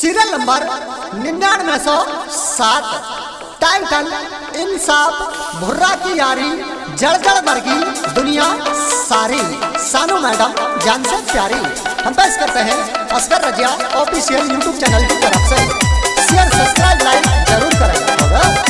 Serial number निन्यानवे सौ सात। टाइटल इंसाफ भुर्रा की यारी जड़ वर्गी दुनिया सारी। सानू मैडम जान से प्यारी। हम पेश करते हैं Asgar Razia, official YouTube channel की तरफ़ से। शेयर, सब्सक्राइब, लाइक ज़रूर करें।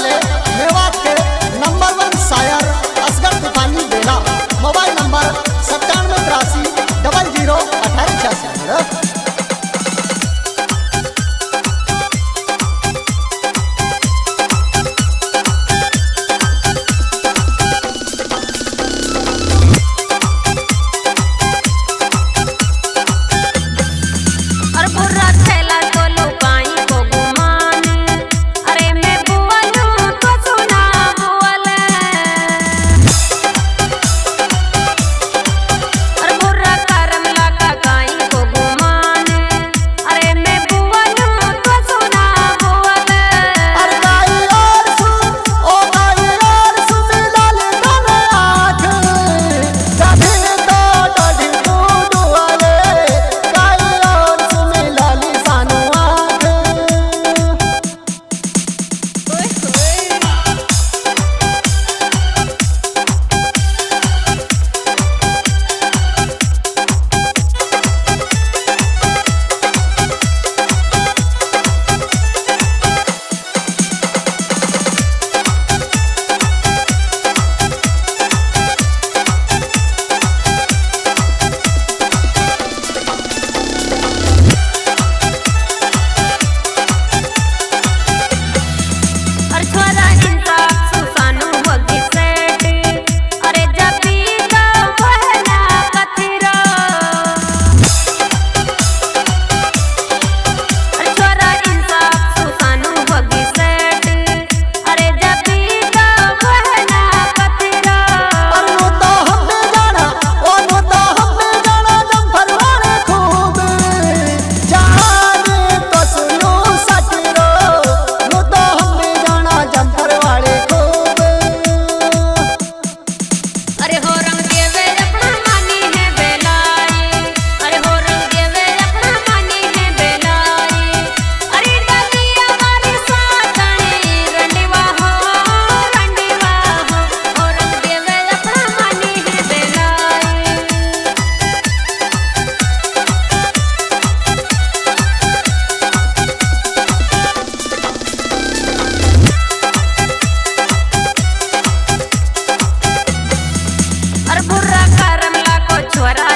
money. बुरा कर मिला को छोरा